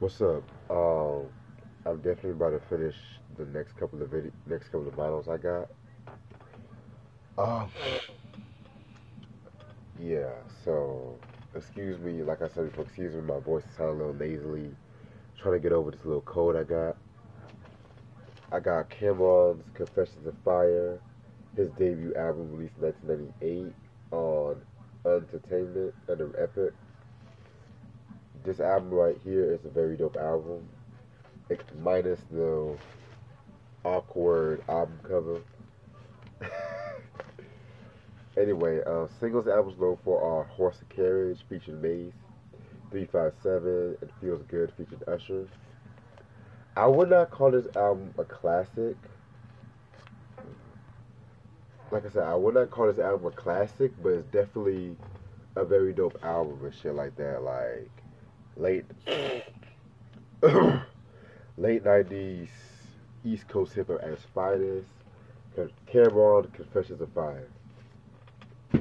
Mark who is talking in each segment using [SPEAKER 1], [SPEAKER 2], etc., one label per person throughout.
[SPEAKER 1] What's up? Um, I'm definitely about to finish the next couple of video, next couple of vinyls I got. Um, yeah. So, excuse me. Like I said before, excuse me. My voice sounds a little nasally. Trying to get over this little cold I got. I got Cam'ron's Confessions of Fire, his debut album released in 1998 on Untertainment under Epic. This album right here is a very dope album, minus the awkward album cover. anyway, uh, singles albums known for are Horse and Carriage featuring Mase, 357 and Feels Good featuring Usher. I would not call this album a classic. Like I said, I would not call this album a classic, but it's definitely a very dope album and shit like that. Like late late nineties East Coast hip hop its finest. Cam'ron Confessions of Fire. Oh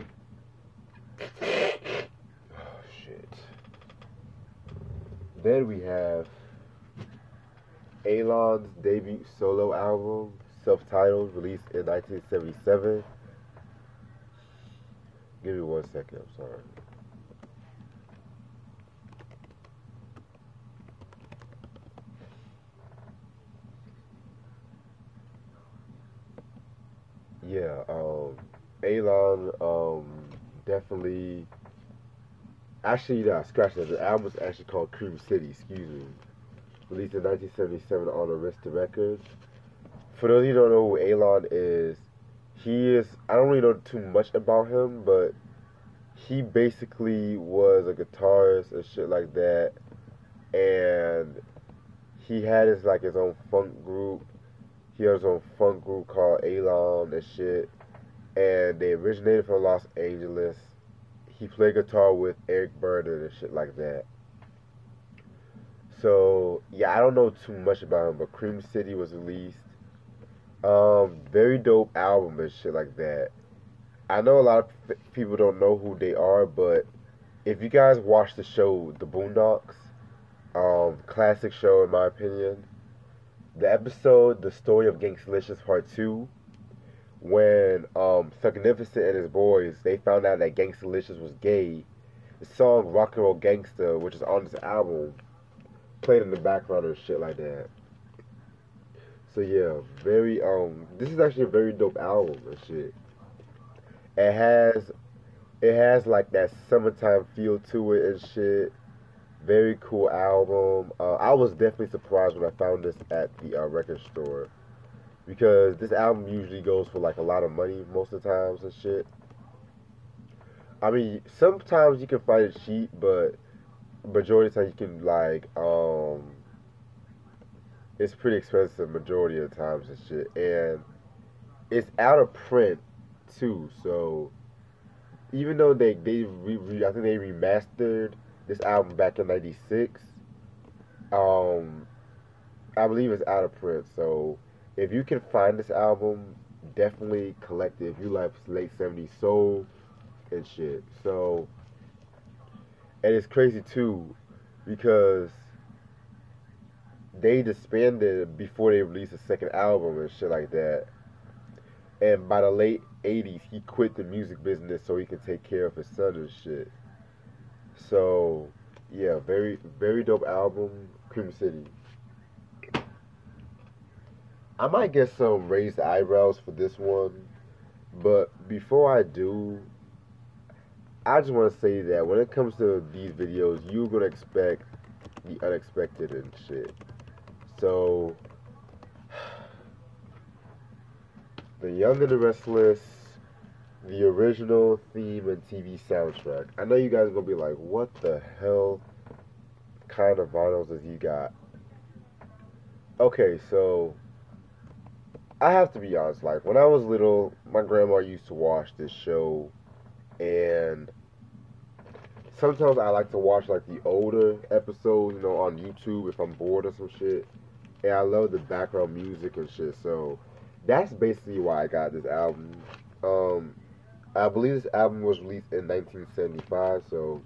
[SPEAKER 1] shit. Then we have Aalon's debut solo album, self-titled, released in 1977. Give me one second, I'm sorry. Yeah, um, Aalon, um, definitely. Actually, nah, scratch that. The album is actually called Cream City. Excuse me. Released in 1977 on Arista Records. For those of you who don't know who Aalon is, he is. I don't really know too much about him, but he basically was a guitarist and shit like that, and he had his like his own funk group he has own funk group called Aalon and shit. And they originated from Los Angeles. He played guitar with Eric Burdon and shit like that. So yeah, I don't know too much about him, but Cream City was released. Um, very dope album and shit like that. I know a lot of people don't know who they are, but if you guys watch the show The Boondocks, um, classic show in my opinion, the episode, the story of Gangstalicious Part Two, when um Thugnificent and his boys they found out that Gangstalicious was gay. The song "Rock and Roll Gangsta," which is on this album, played in the background and shit like that. So yeah, very um, this is actually a very dope album and shit. It has, it has like that summertime feel to it and shit. Very cool album. Uh, I was definitely surprised when I found this at the uh, record store because this album usually goes for like a lot of money most of the times and shit. I mean, sometimes you can find it cheap, but majority of the time you can like um, it's pretty expensive majority of the times and shit, and it's out of print too. So even though they they re, re, I think they remastered this album back in '96. Um, I believe it's out of print. So if you can find this album, definitely collect it. If you like late '70s soul and shit. So, and it's crazy too, because they disbanded before they released a second album and shit like that. And by the late 80s, he quit the music business so he could take care of his son and shit. So, yeah, very very dope album, Cream City. I might get some raised eyebrows for this one, but before I do, I just want to say that when it comes to these videos, you're gonna expect the unexpected and shit. So, The Young and the Restless the original theme and TV soundtrack. I know you guys are gonna be like, what the hell kind of vinyls does he got? Okay, so I have to be honest, like when I was little, my grandma used to watch this show and sometimes I like to watch like the older episodes, you know, on YouTube if I'm bored or some shit. And I love the background music and shit, so that's basically why I got this album. Um, I believe this album was released in 1975, so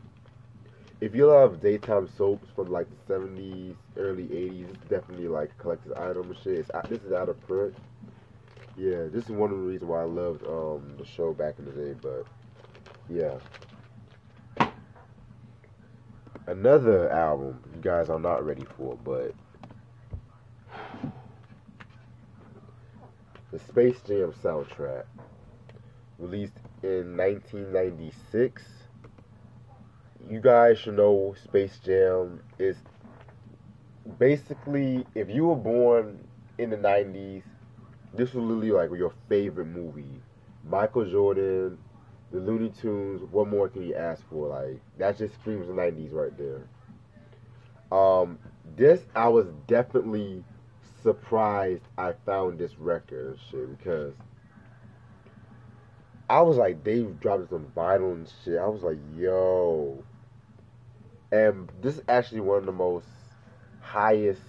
[SPEAKER 1] if you love daytime soaps from like the seventies, early eighties, it's definitely like collector's item and shit. This is out of print. Yeah, this is one of the reasons why I loved um, the show back in the day. But yeah, another album you guys are not ready for, but the Space Jam soundtrack, released in 1996. You guys should know Space Jam is basically if you were born in the 90s, this was literally like your favorite movie. Michael Jordan, the Looney Tunes, what more can you ask for? Like that just screams the 90s right there. Um, this I was definitely surprised I found this record shit because I was like, they dropped this on vinyl and shit. I was like, yo. And this is actually one of the most highest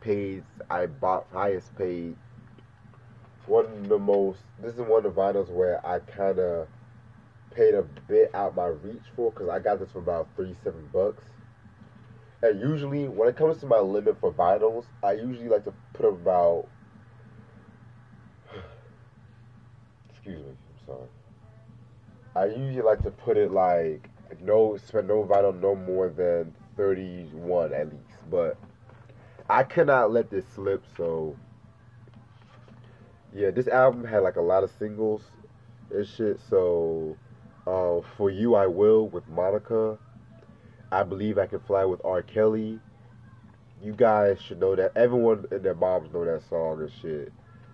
[SPEAKER 1] paid I bought, highest paid. One of the most, this is one of the vinyls where I kind of paid a bit out my reach for because I got this for about three seven bucks. And usually, when it comes to my limit for vinyls, I usually like to put about. Excuse me, I'm. I usually like to put it like no spend no vinyl no more than 31 at least, but I cannot let this slip. So yeah, this album had like a lot of singles and shit. So uh, for you, I will with Monica. I believe I can fly with R. Kelly. You guys should know that. Everyone and their moms know that song and shit.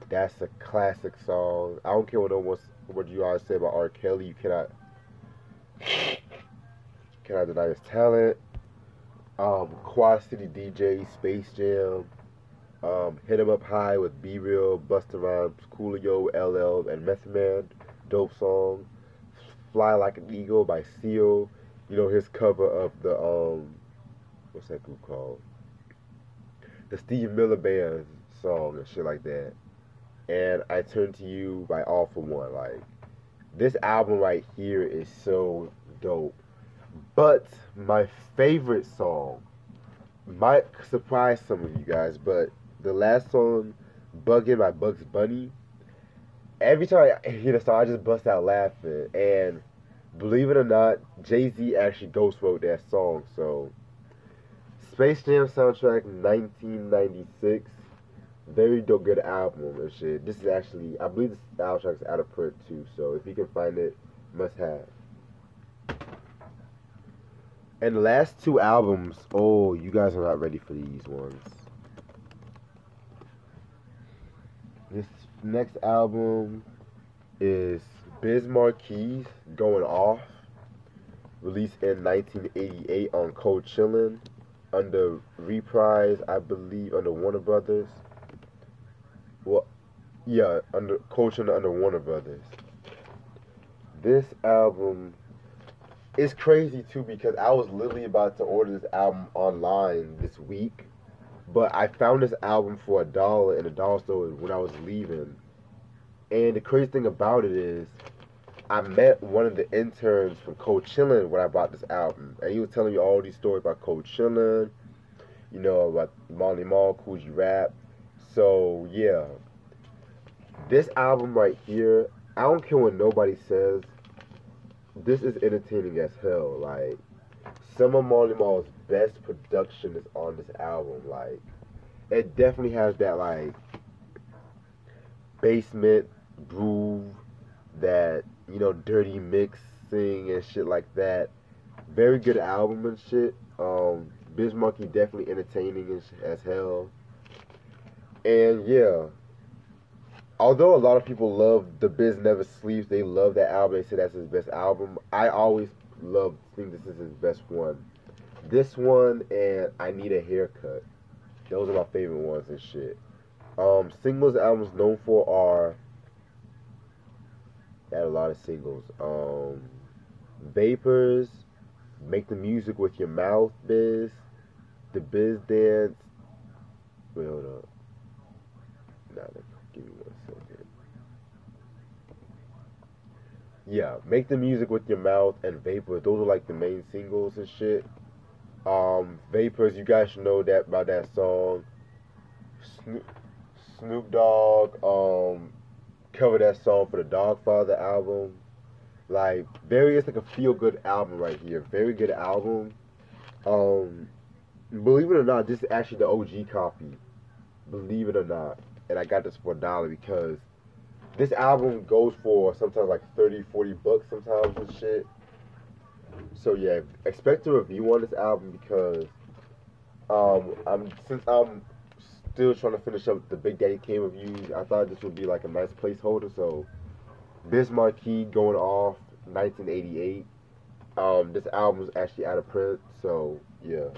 [SPEAKER 1] That's a classic song. I don't care what no one, what do you guys say about R. Kelly. You cannot cannot deny his talent. Um, Quad City DJ, Space Jam, um, Hit 'em Up High with B-Real, Busta Rhymes, Coolio, LL, and Method Man. Dope song. Fly Like an Eagle by Seal you know, his cover of the um what's that group called? The Steve Miller Band song and shit like that. And I Turn to You by All for One. Like this album right here is so dope. But my favorite song might surprise some of you guys, but the last song, Buggin' by Bugs Bunny, every time I hear the song, I just bust out laughing. And believe it or not, Jay Z actually ghost wrote that song. So, Space Jam soundtrack, 1996, very dope, good album and shit. This is actually, I believe this soundtrack is out of print too. So if you can find it, must have. And the last two albums, oh, you guys are not ready for these ones. This next album is Biz Markie going off, released in 1988 on Cold Chillin' under Reprise, I believe, under Warner Brothers. Well, yeah, under Cold Chillin' under Warner Brothers. This album is crazy too because I was literally about to order this album online this week, but I found this album for a dollar in a dollar store when I was leaving and the crazy thing about it is, I met one of the interns from Cold Chillin' when I bought this album, and he was telling me all these stories about Cold Chillin', you know, about Marl, Kool G Rap. So yeah, this album right here, I don't care what nobody says. This is entertaining as hell. Like some of Marley Marl's best production is on this album. Like it definitely has that like basement groove, that you know dirty mixing and shit like that. Very good album and shit. Um, Biz Markie definitely entertaining as, as hell. And yeah, although a lot of people love the Biz Never Sleeps, they love that album. They say that's his best album. I always love think this is his best one. This one and I Need a Haircut. Those are my favorite ones and shit. Um, singles albums known for are had a lot of singles. Um, Vapors, Make the Music with Your Mouth, Biz, The Biz Dance. Wait, hold up. Nah, give me one second. Yeah, Make the Music with Your Mouth and vapor. Those are like the main singles and shit. Um, Vapors, you guys should know that by that song. Snoop, Snoop Dogg um, covered that song for the Doggfather album. Like, very, it's like a feel good album right here. Very good album. Um, believe it or not, this is actually the OG copy. Believe it or not. And I got this for a dollar because this album goes for sometimes like 30, 40 bucks sometimes and shit. So yeah, expect a review on this album because um I'm since I'm still trying to finish up the Big Daddy Kane reviews, I thought this would be like a nice placeholder. So Biz Markie going off 1988. Um, this album is actually out of print, so yeah.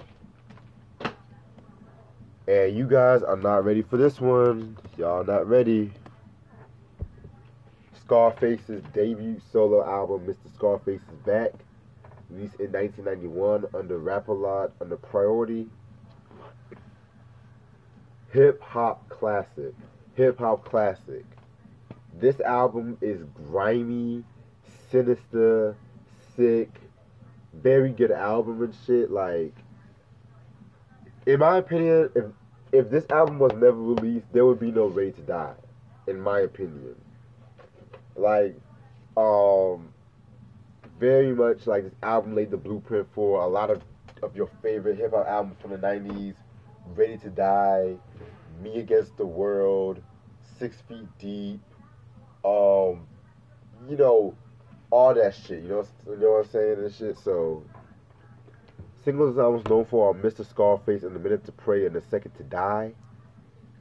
[SPEAKER 1] And you guys are not ready for this one. Y'all not ready. Scarface's debut solo album, Mr. Scarface is Back, released in 1991 under Rap-A-Lot under Priority. Hip Hop Classic. Hip Hop Classic. This album is grimy, sinister, sick, very good album and shit. Like, in my opinion, if if this album was never released, there would be no Ready to Die. In my opinion, like, um, very much like this album laid the blueprint for a lot of of your favorite hip hop albums from the '90s. Ready to Die, Me Against the World, Six Feet Deep, um, you know, all that shit. You know, you know what I'm saying and shit. So, singles I was known for are Mr. Scarface and The Minute to Pray and The Second to Die.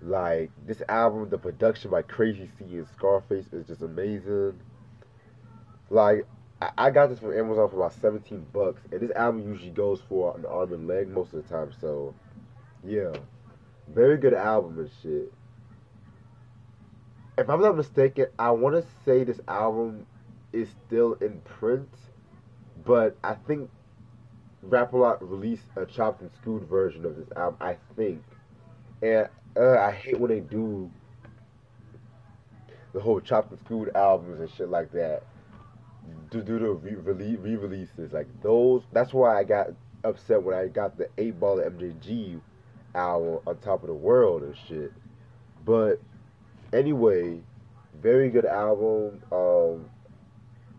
[SPEAKER 1] Like this album, the production by Crazy C and Scarface is just amazing. Like I, I got this from Amazon for about 17 bucks, and this album usually goes for an arm and leg most of the time. So, yeah, very good album and shit. If I'm not mistaken, I want to say this album is still in print, but I think Rap-A-Lot released a chopped and screwed version of this album. I think, and uh, I hate when they do the whole chopped and screwed albums and shit like that. To do the re releases like those. That's why I got upset when I got the Eight Ball MJG album on top of the world and shit. But anyway, very good album. Um,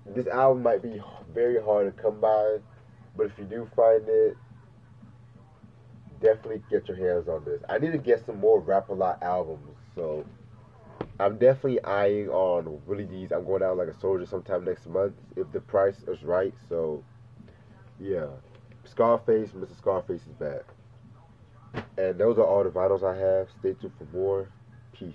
[SPEAKER 1] this album might be very hard to come by, but if you do find it, definitely get your hands on this. I need to get some more Rap-A-Lot albums, so I'm definitely eyeing on Willie D's. I'm going out like a soldier sometime next month if the price is right. So, yeah, Scarface, Mr. Scarface is back. And those are all the vitals I have. Stay tuned for more. Peace.